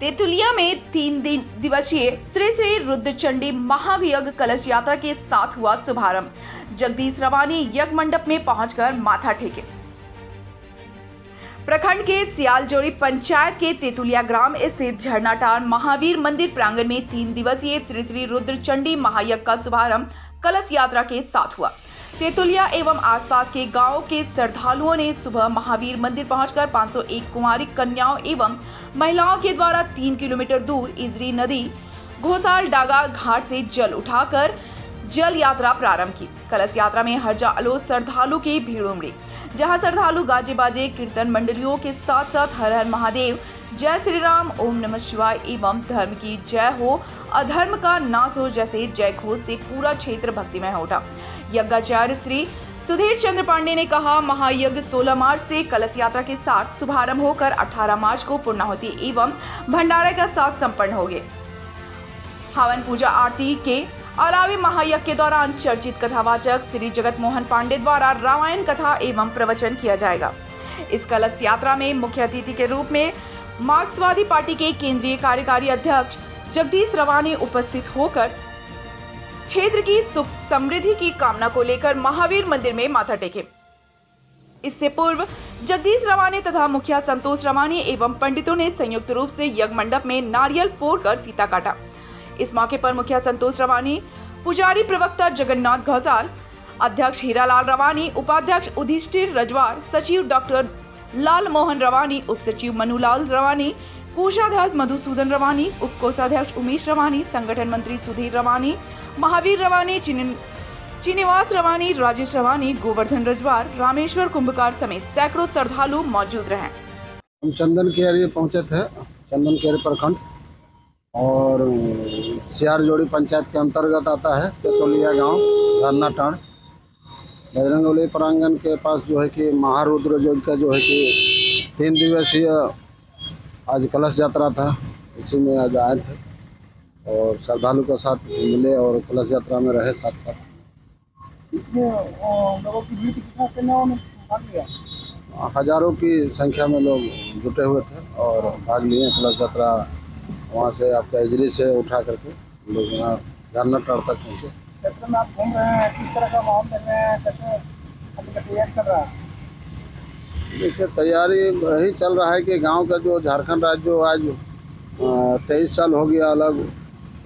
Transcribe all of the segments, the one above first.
तेतुलिया में तीन दिन दिवसीय श्री श्री रुद्रचंडी महायज्ञ कलश यात्रा के साथ हुआ शुभारंभ। जगदीश रवानी यज्ञ मंडप में पहुंचकर माथा टेके। प्रखंड के सियालजोड़ी पंचायत के तेतुलिया ग्राम स्थित झरनाटार महावीर मंदिर प्रांगण में तीन दिवसीय श्री श्री रुद्रचंडी महायज्ञ का शुभारंभ कलश यात्रा के साथ हुआ। तेतुलिया एवं आसपास के गाँवों के श्रद्धालुओं ने सुबह महावीर मंदिर पहुंचकर 501 कुमारी कन्याओं एवं महिलाओं के द्वारा तीन किलोमीटर दूर इजरी नदी, घोसाल डागा घाट से जल उठाकर जल यात्रा प्रारंभ की। कलश यात्रा में हर्जा अलोत श्रद्धालु की भीड़ उमड़ी, जहाँ श्रद्धालु गाजे बाजे कीर्तन मंडलियों के साथ साथ हर हर महादेव जय श्री राम ओम नमः शिवाय, एवं धर्म की जय हो। अधर्म का नाश हो जैसे जय घोष से पूरा क्षेत्र भक्तिमय हो उठा। यज्ञाचार्य श्री सुधीर चंद्र पांडे ने कहा, महायज्ञ 16 मार्च से कलश यात्रा के साथ शुभारंभ होकर 18 मार्च को पूर्णाहुति एवं भंडारा का साथ संपन्न हो गए। हवन पूजा आरती के अलावे महायज्ञ के दौरान चर्चित कथावाचक श्री जगत मोहन पांडे द्वारा रामायण कथा एवं प्रवचन किया जाएगा। इस कलश यात्रा में मुख्य अतिथि के रूप में मार्क्सवादी पार्टी के केंद्रीय कार्यकारी अध्यक्ष जगदीश रवानी उपस्थित होकर क्षेत्र की सुख समृद्धि की कामना को लेकर महावीर मंदिर में माथा टेके। इससे पूर्व जगदीश रवानी तथा मुखिया संतोष रवानी एवं पंडितों ने संयुक्त रूप से यज्ञ मंडप में नारियल फोड़कर फीता काटा। इस मौके पर मुखिया संतोष रवानी, पुजारी प्रवक्ता जगन्नाथ घोसाल अध्यक्ष हीरालाल रवानी, उपाध्यक्ष उधिष्ठिर रजवार, सचिव डॉक्टर लाल मोहन रवानी, उप सचिव मनुलाल रवानी, कोषाध्यक्ष मधुसूदन रवानी, उप कोषाध्यक्ष उमेश रवानी, संगठन मंत्री सुधीर रवानी, महावीर रवानी, चिन श्रीनिवास रवानी, राजेश रवानी, गोवर्धन रजवार, रामेश्वर कुंभकार समेत सैकड़ों श्रद्धालु मौजूद रहे। हम चंदन केहरी पहुँचे थे, चंदन केहरी प्रखंड, और सियार जोड़ी पंचायत के अंतर्गत आता है तेतोलिया गाँव, धरना टाण बजरंगबली प्रांगण के पास जो है कि महारुद्र योग का जो है कि तीन दिवसीय आज कलश यात्रा था इसी में आज आए थे। और श्रद्धालु के साथ मिले और कलश यात्रा में रहे साथ साथ हज़ारों की संख्या में लोग जुटे हुए थे और भाग लिए कलश यात्रा। वहाँ से आपका इजरी से उठा करके लोग यहाँ झरना तक पहुँचे। में आप घूम रहे हैं, किस तरह का माहौल देख रहे हैं, कैसे तैयार चल रहा है? देखिए, तैयारी यही चल रहा है कि गाँव का जो झारखंड राज्य आज तेईस साल हो गया अलग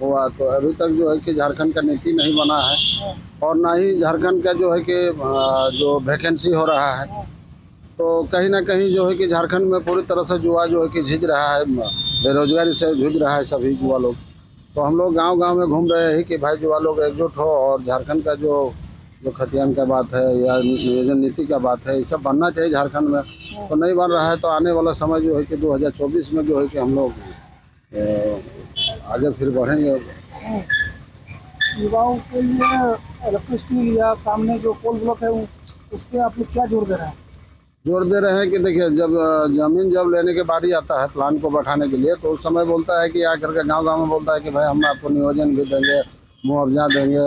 हुआ तो अभी तक जो है कि झारखंड का नीति नहीं बना है। और ना ही झारखंड का जो है कि जो वैकेंसी हो रहा है। तो कहीं ना कहीं जो है कि झारखंड में पूरी तरह से युवा जो है कि झिझ रहा है बेरोजगारी से जूझ रहा है सभी युवा लोग। तो हम लोग गाँव गाँव में घूम रहे हैं कि भाई युवा लोग एकजुट हो और झारखंड का जो जो खतियान का बात है या नियोजन नीति का बात है ये सब बनना चाहिए झारखंड में। तो नहीं बन रहा है तो आने वाला समय जो है कि 2024 में जो है कि हम लोग आगे फिर बढ़ेंगे। युवाओं के लिए इलेक्ट्रिसिटी या सामने जो पोल ब्लॉक है उस पर आप लोग क्या ज़ोर दे रहे हैं? ज़ोर दे रहे हैं कि देखिए जब ज़मीन जब लेने के बारी आता है प्लान को बैठाने के लिए तो उस समय बोलता है कि आकर के गाँव गाँव में बोलता है कि भाई हम आपको नियोजन भी देंगे मुआवजा देंगे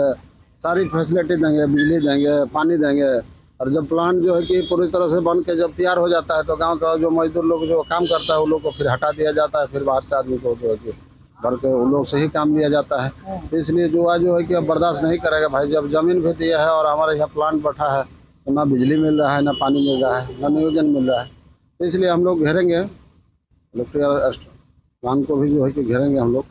सारी फैसिलिटी देंगे बिजली देंगे पानी देंगे। और जब प्लान जो है कि पूरी तरह से बन के जब तैयार हो जाता है तो गाँव का जो मजदूर लोग जो काम करता है उन लोग को फिर हटा दिया जाता है फिर बाहर से आदमी को जो है कि भर के उन लोग से ही काम लिया जाता है। तो इसलिए युवा जो है कि अब बर्दाश्त नहीं करेगा भाई जब ज़मीन भी दिया है और हमारे यहाँ प्लान बैठा है तो ना बिजली मिल रहा है ना पानी मिल रहा है ना नियोजन मिल रहा है। तो इसलिए हम लोग घेरेंगे। इलेक्ट्रिकल प्लान को भी जो है कि घेरेंगे हम लोग।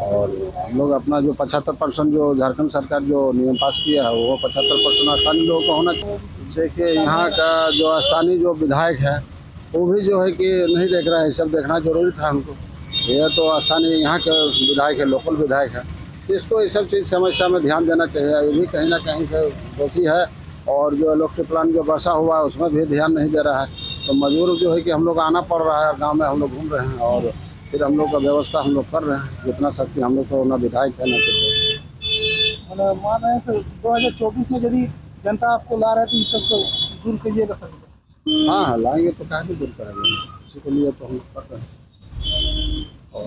और हम लोग अपना जो पचहत्तर परसेंट जो झारखंड सरकार जो नियम पास किया है वो पचहत्तर परसेंट स्थानीय लोगों का होना चाहिए। देखिए यहाँ का जो स्थानीय जो विधायक है वो भी जो है कि नहीं देख रहा है सब देखना ज़रूरी था हमको। यह तो स्थानीय यहाँ के विधायक है लोकल विधायक है। इसको ये सब चीज़ समस्या में ध्यान देना चाहिए। ये भी कहीं ना कहीं से दोषी है। और जो इलेक्ट्रिक प्लान जो बसा हुआ है उसमें भी ध्यान नहीं दे रहा है। तो मजबूर जो है कि हम लोग आना पड़ रहा है गाँव में हम लोग घूम रहे हैं और फिर हम लोग का व्यवस्था हम लोग कर रहे हैं जितना शक्ति हम लोग को ना विधायक है ना कुछ मान रहे हैं सर दो हज़ार चौबीस में यदि जनता आपको ला रहा है तो इस सबको दूर करिएगा सर। हाँ हाँ लाएँगे तो काहे भी दूर करेंगे इसी के लिए तो हम कर रहे हैं। और